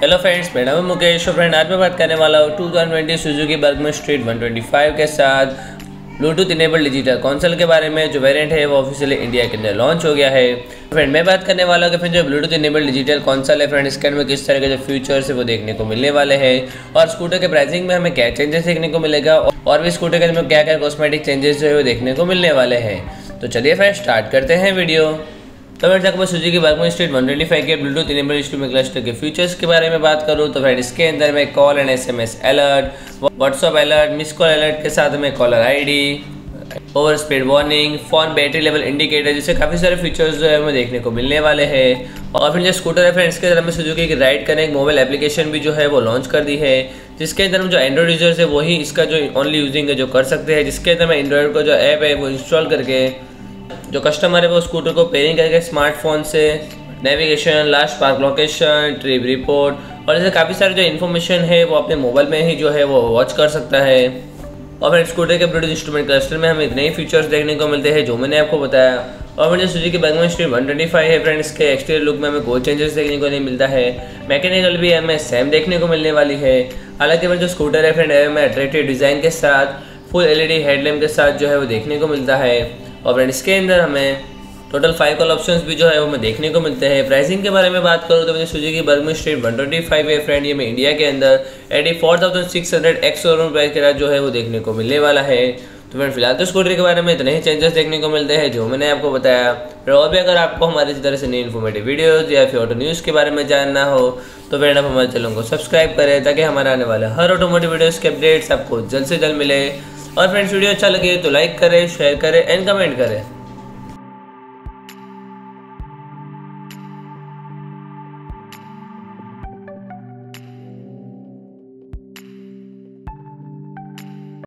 Hello friends मेरा नाम मुकेश और फ्रेंड आज मैं बात करने वाला हूँ 2020 सुजुकी बर्गमन स्ट्रीट 125 के साथ ब्लूटूथ इनेबल डिजिटल कौंसल के बारे में, जो वेरिएंट है वो ऑफिशियली इंडिया के अंदर लॉन्च हो गया है। फ्रेंड मैं बात करने वाला हूँ कि फिर जो ब्लूटूथ इनेबल डिजिटल कौंसल है फ्रेंड इसके अंदर किस तरह के जो फ्यूचर्स है वो देखने को मिलने वाले हैं। और स्कूटर के प्राइसिंग में हमें क्या चेंजेस देखने को मिलेगा, और भी स्कूटर के अंदर क्या क्या कॉस्मेटिक चेंजेस जो है वो देखने को मिलने वाले हैं। तो चलिए फ्रेंड स्टार्ट करते हैं वीडियो तो फ्रेंड्स अगर मैं Suzuki Burgman street one twenty five के ब्लूटूथ इनेबल इंस्ट्रूमेंट क्लस्टर के फीचर्स के बारे में बात करूँ तो फ्रेंड इसके अंदर में call and S M S alert WhatsApp alert miss call alert के साथ में caller I D over speed warning phone battery level indicator जैसे काफ़ी सारे फीचर्स जो है हमें देखने को मिलने वाले हैं। और फिर जो स्कूटर है फ्रेंड्स के अंदर हमें सुजुकी की राइड कनेक्ट मोबाइल एप्लीकेशन भी जो है वो लॉन्च कर दी है, जिसके अंदर हम जो एंड्रॉइड यूज़र्स है, वही इसका जो ओनली यूजिंग है जो कर सकते हैं, जिसके अंदर में एंड्रॉइड का जो ऐप है वो इंस्टॉल करके जो कस्टमर है, वो स्कूटर को पेयरिंग करके स्मार्टफ़ोन से navigation last park location trip report और ऐसे काफ़ी सारे जो इन्फॉर्मेशन है, वो अपने मोबाइल में ही जो है, वो वॉच कर सकता है। और फिर स्कूटर के ब्लूटूथ इंस्ट्रूमेंट क्लस्टर में हमें इतने ही फीचर्स देखने को मिलते हैं, जो मैंने आपको बताया। और फिर जो Suzuki Burgman street one twenty five है फ्रेंड्स के एक्सटीरियर लुक में हमें कोई चेंजेस देखने को नहीं मिलता है। मैकेनिकल भी हमें सेम देखने को मिलने वाली है। हालाँकि फिर जो स्कूटर है फ्रेंड है हमें अट्रैक्टिव डिज़ाइन के साथ फुल एलईडी हेडलैम्प के साथ जो है, वो देखने को मिलता है। और फ्रेंड इसके अंदर हमें टोटल फाइव कॉल ऑप्शन भी जो है वो हमें देखने को मिलते हैं। प्राइसिंग के बारे में बात करूँ तो मुझे Suzuki Burgman street one twenty five है फ्रेंड ये मैं इंडिया के अंदर eighty four thousand six hundred ex showroom price के जो है वो देखने को मिलने वाला है। तो फिर फ़िलहाल तो स्कूटरी के बारे में इतने ही चेंजेस देखने को मिलते हैं, जो मैंने आपको बताया। फिर और भी अगर आपको हमारे तरह से नई इन्फॉर्मेटिव वीडियोज़ या फिर ऑटो न्यूज़ के बारे में जानना हो तो फ्रेंड आप हमारे चैनल को सब्सक्राइब करें, ताकि हमारे आने वाले हर ऑटोमोटिव वीडियोज़ के अपडेट्स आपको जल्द से जल्द मिले। और फ्रेंड्स वीडियो अच्छा लगे तो लाइक करें शेयर करें एंड कमेंट करें।